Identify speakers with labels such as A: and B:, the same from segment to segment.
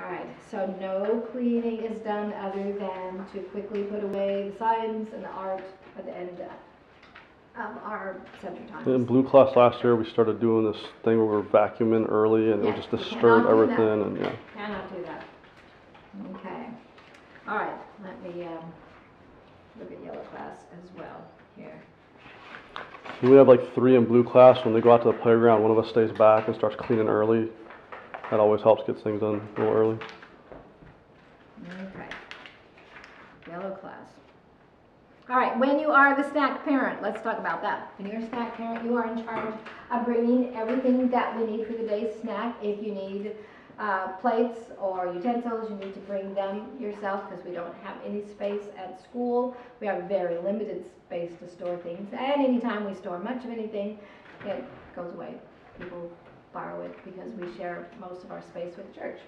A: Alright, so no cleaning is done other than to quickly put away the signs and the art at the end of our center time.
B: In
A: times.
B: Blue Class last year, we started doing this thing where we're vacuuming early and it
A: Yeah,
B: just
A: you
B: disturbed
A: do that.
B: everything and yeah.
A: Cannot do that. Okay, alright, let me, um, look at yellow class as well here.
B: We have like three in Blue Class. When they go out to the playground, one of us stays back and starts cleaning early. That always helps get things done a little early.
A: Okay. Yellow class. All right, when you are the snack parent, let's talk about that. When you're a snack parent, you are in charge of bringing everything that we need for the day's snack. If you need uh, plates or utensils, you need to bring them yourself because we don't have any space at school. We have very limited space to store things. And anytime we store much of anything, it goes away. People borrow it because we share most of our space with church.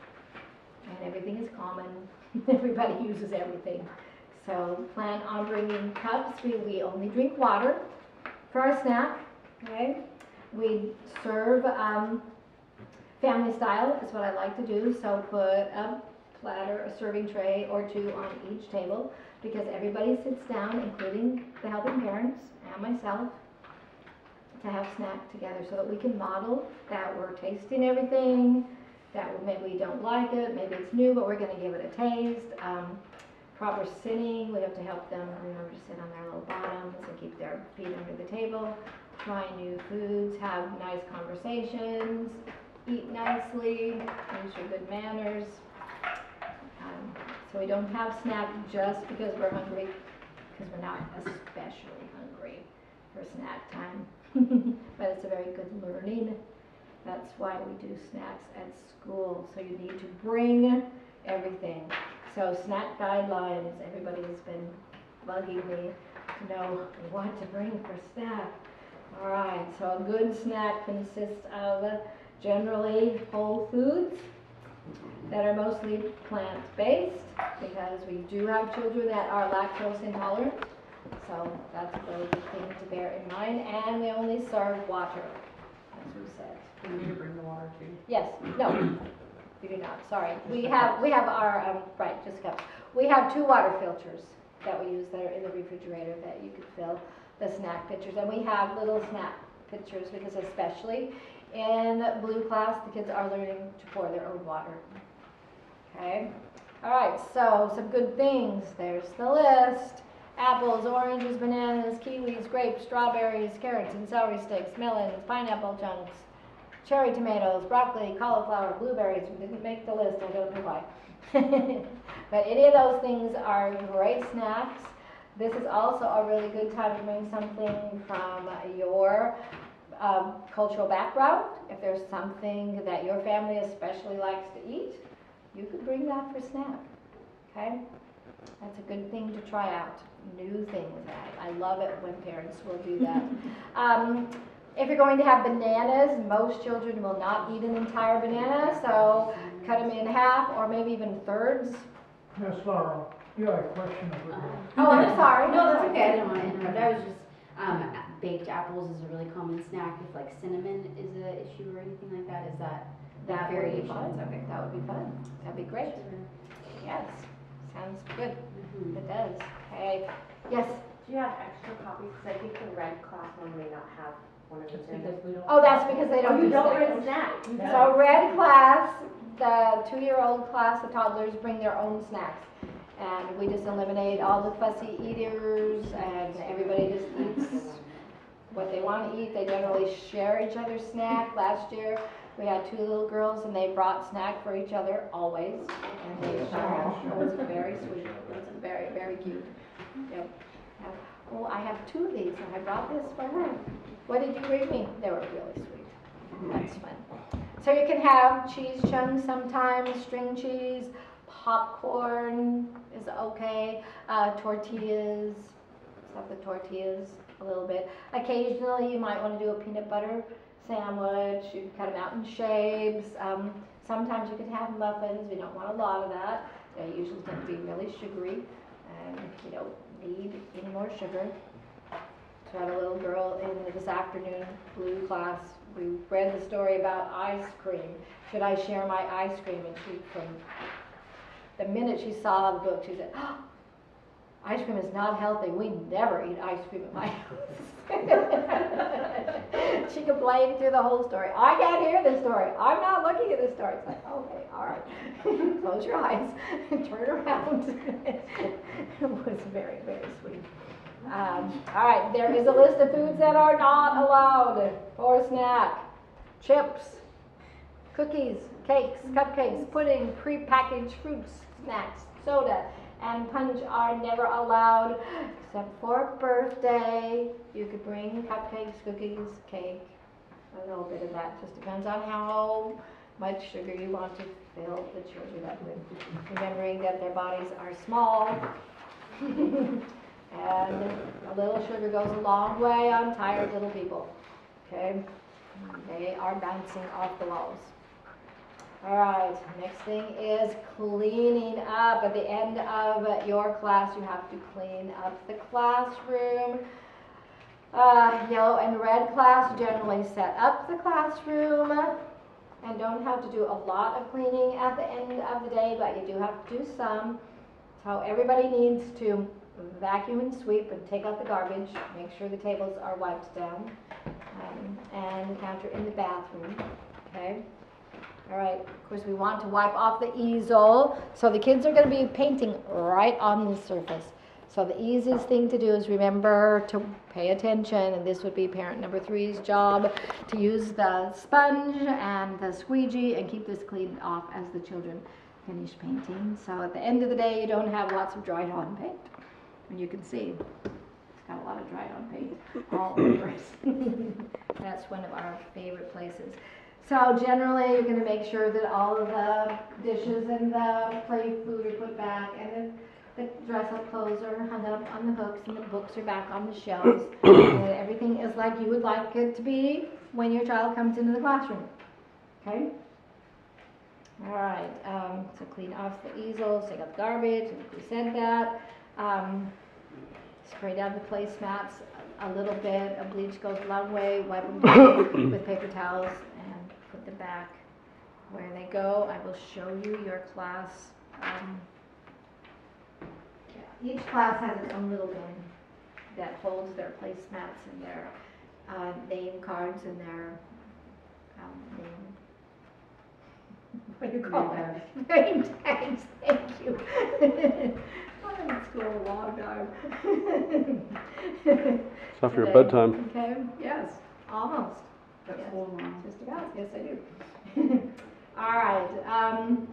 A: And everything is common. Everybody uses everything. So plan on bringing cups. We, we only drink water for our snack. Okay. We serve um, family style is what I like to do. So put a platter, a serving tray or two on each table because everybody sits down, including the helping parents and myself, to have snack together so that we can model that we're tasting everything, that maybe we don't like it, maybe it's new, but we're gonna give it a taste. Um, proper sitting, we have to help them remember to sit on their little bottoms and keep their feet under the table. Try new foods, have nice conversations, eat nicely, use your good manners. Um, so we don't have snack just because we're hungry, because we're not especially hungry for snack time. but it's a very good learning. That's why we do snacks at school. So you need to bring everything. So snack guidelines, everybody has been bugging me to know what to bring for snack. All right, so a good snack consists of generally whole foods that are mostly plant-based because we do have children that are lactose intolerant. So that's a really good thing to bear in mind. And we only serve water, as we said.
C: We need to bring the water too.
A: Yes, no, we do not, sorry. We have, we have our, um, right, just cups. We have two water filters that we use that are in the refrigerator that you could fill the snack pitchers. And we have little snack pitchers because especially in blue class, the kids are learning to pour their own water. Okay, all right, so some good things. There's the list. Apples, oranges, bananas, kiwis, grapes, strawberries, carrots and celery sticks, melons, pineapple chunks, cherry tomatoes, broccoli, cauliflower, blueberries. We didn't make the list, I don't know why. but any of those things are great snacks. This is also a really good time to bring something from your um, cultural background. If there's something that your family especially likes to eat, you could bring that for snack. Okay? That's a good thing to try out. New things. I, I love it when parents will do that. um, if you're going to have bananas, most children will not eat an entire banana, so cut them in half or maybe even thirds.
D: Miss Laura, you had a question over there.
A: Oh, I'm sorry.
E: No, that's okay, I didn't wanna interrupt, I was just, um, baked apples is a really common snack, if like cinnamon is an issue or anything like that, is that?
A: That would be
E: variations?
A: fun.
E: Okay.
A: That would be fun. That'd be great. Yes. Sounds good.
E: Mhm.
A: It does. Okay. Yes.
F: Do you have extra copies? Because I think the red class one may not have one of those in it.
C: Because we don't.
A: Oh, that's because they don't
F: Oh,
A: do
F: you don't
A: snacks.
F: bring snacks?
A: So red class, the two-year-old class, the toddlers bring their own snacks. And we just eliminate all the fussy eaters and everybody just eats what they want to eat. They generally share each other's snack. Last year, we had two little girls and they brought snack for each other always. And they shared. It was very sweet. It was very, very cute. Yep. Oh, I have two of these and I brought this for her. What did you bring me? They were really sweet. That's fun. So you can have cheese chunks sometimes, string cheese, popcorn is okay, uh, tortillas, stuff with tortillas a little bit. Occasionally, you might want to do a peanut butter sandwich. You can cut them out in shapes. Um, sometimes you can have muffins. We don't want a lot of that. They usually tend to be really sugary, and you don't need any more sugar So I had a little girl in this afternoon, blue class, we read the story about ice cream. Should I share my ice cream? And she, from the minute she saw the book, she said, oh, ice cream is not healthy. We never eat ice cream at my house. she complained through the whole story. I can't hear this story. I'm not looking at this story. It's like, okay, all right. Close your eyes and turn around. it was very, very sweet. Um, all right, there is a list of foods that are not allowed for snack. Chips, cookies, cakes, cupcakes, pudding, prepackaged fruits, snacks, soda, and punch are never allowed except for birthday. You could bring cupcakes, cookies, cake, a little bit of that. Just depends on how much sugar you want to fill the children up with. Remembering that their bodies are small. and a little sugar goes a long way on tired little people. Okay? They are bouncing off the walls. All right, next thing is cleaning up. At the end of your class, you have to clean up the classroom. Uh, yellow and red class generally set up the classroom and don't have to do a lot of cleaning at the end of the day, but you do have to do some. So everybody needs to vacuum and sweep and take out the garbage, make sure the tables are wiped down, um, and the counter in the bathroom, okay? All right, of course, we want to wipe off the easel, so the kids are gonna be painting right on the surface. So the easiest thing to do is remember to pay attention, and this would be parent number three's job, to use the sponge and the squeegee and keep this cleaned off as the children finish painting. So at the end of the day, you don't have lots of dried on paint. And you can see, it's got a lot of dried on paint all over it. That's one of our favorite places. So generally, you're gonna make sure that all of the dishes and the play food are put back and the, the dress-up clothes are hung up on the hooks and the books are back on the shelves. And everything is like you would like it to be when your child comes into the classroom, okay? All right, um, so clean off the easels, take out the garbage, we said that. Um, spray down the placemats a a little bit, a bleach goes a long way, wipe them down with paper towels and put them back where they go. I will show you your class. Um, yeah, each class has its own little bin that holds their placemats and their, uh, name cards and their, um, name. What do you call it? Name tags, thank you. I've been in school a long time.
B: It's after your bedtime.
A: Okay, yes, almost.
D: That's
A: Yes. Just about, yes, I do. All right, um,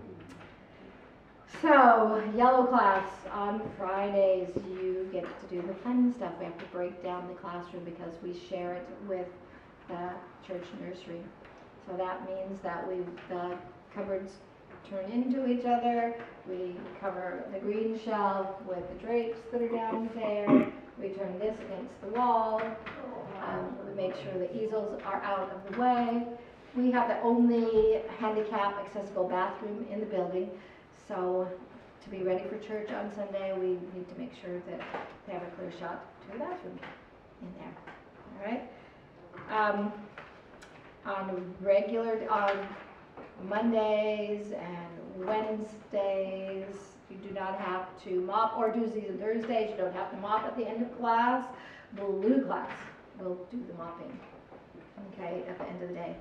A: so, yellow class, on Fridays, you get to do the fun stuff. We have to break down the classroom because we share it with the church nursery. So that means that we, the cupboards turn into each other. We cover the green shelf with the drapes that are down there. We turn this against the wall. Um, we make sure the easels are out of the way. We have the only handicap accessible bathroom in the building, so to be ready for church on Sunday, we need to make sure that they have a clear shot to the bathroom in there, all right? Um, on regular, on Mondays and Wednesdays, you do not have to mop, or Tuesdays and Thursdays, you don't have to mop at the end of class. Blue class will do the mopping, okay, at the end of the day.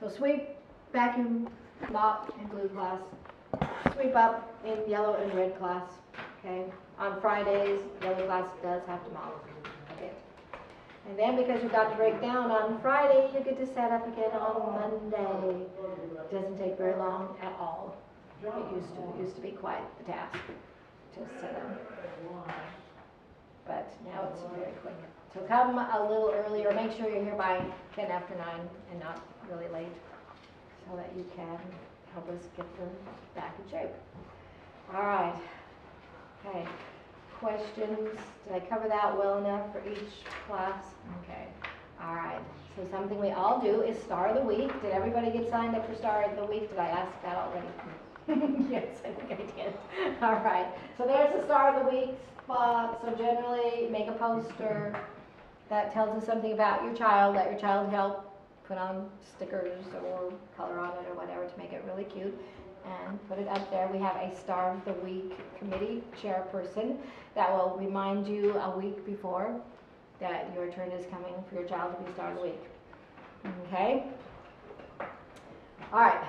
A: So sweep, vacuum, mop in blue class, sweep up in yellow and red class, okay? On Fridays, yellow class does have to mop bit. And then because you got to break down on Friday, you get to set up again on Monday. It doesn't take very long at all. It used to, it used to be quite the task to set up. But now it's very quick. So come a little earlier, make sure you're here by ten after nine and not really late, so that you can help us get them back in shape. All right, okay. Questions, did I cover that well enough for each class? Okay, all right. So something we all do is Star of the Week. Did everybody get signed up for Star of the Week? Did I ask that already? Yes, I think I did. All right, so there's the Star of the Week spot. So generally, make a poster that tells us something about your child, let your child help put on stickers or color on it or whatever to make it really cute and put it up there. We have a Star of the Week committee chairperson that will remind you a week before that your turn is coming for your child to be Star of the Week. Okay? All right.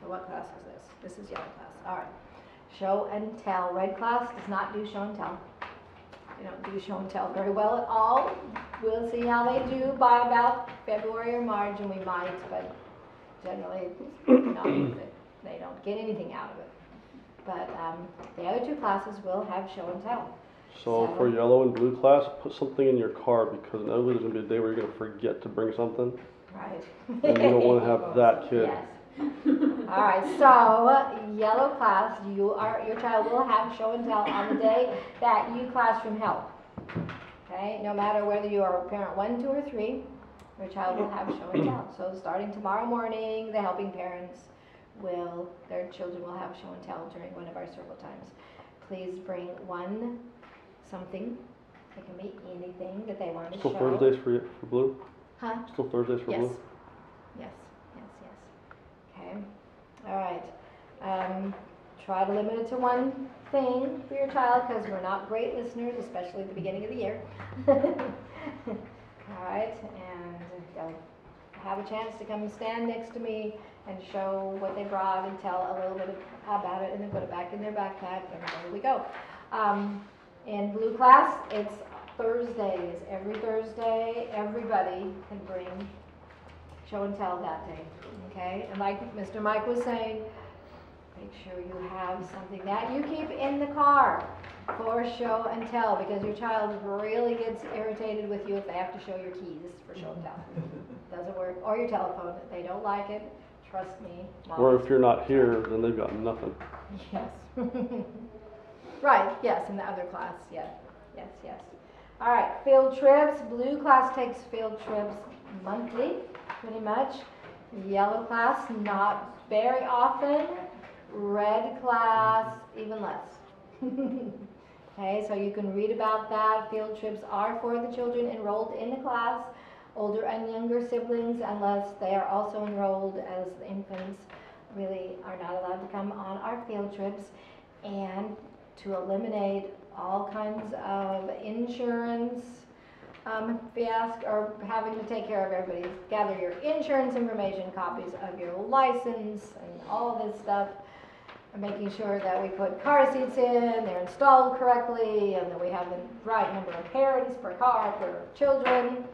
A: So what class is this? This is yellow class. All right. Show and tell. Red class does not do show and tell. They don't do show and tell very well at all. We'll see how they do by about February or March, and we might, but generally, not, they don't get anything out of it. But um, the other two classes will have show and tell.
B: So for yellow and blue class, put something in your car because inevitably there's gonna be a day where you're gonna forget to bring something.
A: Right.
B: And you don't wanna have that kid.
A: Yes. All right, so yellow class, you are, your child will have show and tell on the day that you classroom help. Okay, no matter whether you are a parent one, two, or three, your child will have show and tell. So starting tomorrow morning, the helping parents will, their children will have show and tell during one of our circle times. Please bring one something, it can be anything that they want to show.
B: Still Thursdays for, for blue?
A: Huh?
B: Still Thursdays for
A: Yes.
B: blue?
A: Yes. All right. Um, try to limit it to one thing for your child, because we're not great listeners, especially at the beginning of the year. All right, and have a chance to come stand next to me and show what they brought and tell a little bit about it, and then put it back in their backpack, and away we go. Um, in blue class, it's Thursdays, every Thursday, everybody can bring show and tell that day, okay? And like Mr. Mike was saying, make sure you have something that you keep in the car for show and tell, because your child really gets irritated with you if they have to show your keys for show and tell. Doesn't work, or your telephone, if they don't like it, trust me.
B: Or if you're not here, then they've got nothing.
A: Yes. Right, yes, in the other class, yes, yes, yes. All right, field trips, blue class takes field trips monthly, pretty much. Yellow class, not very often. Red class, even less. Okay, so you can read about that. Field trips are for the children enrolled in the class, older and younger siblings, unless they are also enrolled as infants, really are not allowed to come on our field trips. And to eliminate all kinds of insurance um, fiasco, or having to take care of everybody, gather your insurance information, copies of your license, and all this stuff, and making sure that we put car seats in, they're installed correctly, and that we have the right number of parents per car for children.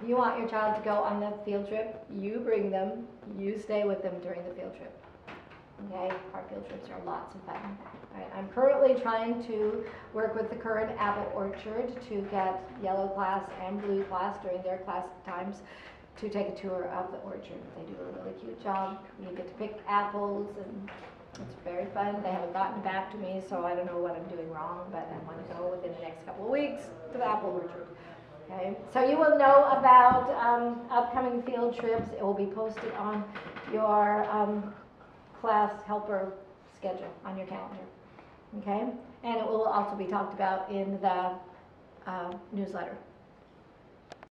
A: If you want your child to go on the field trip, you bring them, you stay with them during the field trip. Okay, our field trips are lots of fun. I'm currently trying to work with the current apple orchard to get yellow class and blue class during their class times to take a tour of the orchard. They do a really cute job. You get to pick apples and it's very fun. They haven't gotten back to me, so I don't know what I'm doing wrong, but I want to go within the next couple of weeks to the apple orchard. Okay, so you will know about um, upcoming field trips. It will be posted on your um, class helper schedule on your calendar. Okay? And it will also be talked about in the uh, newsletter.